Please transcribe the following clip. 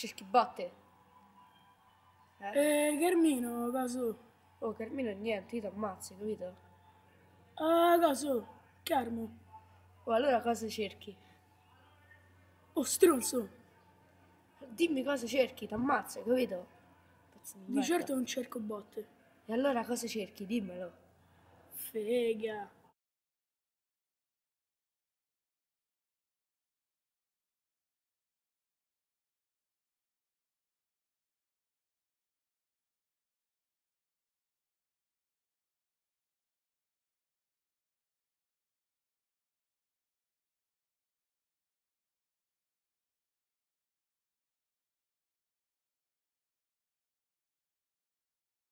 Cerchi botte? Eh, eh Carmino, caso. Oh, Carmino, niente, io ti ammazzo, capito? Ah, caso. Carmo. Oh, allora cosa cerchi? Oh, stronzo. Dimmi cosa cerchi, ti ammazzo, capito? Pazzo Di di certo non cerco botte. E allora cosa cerchi? Dimmelo. Fega.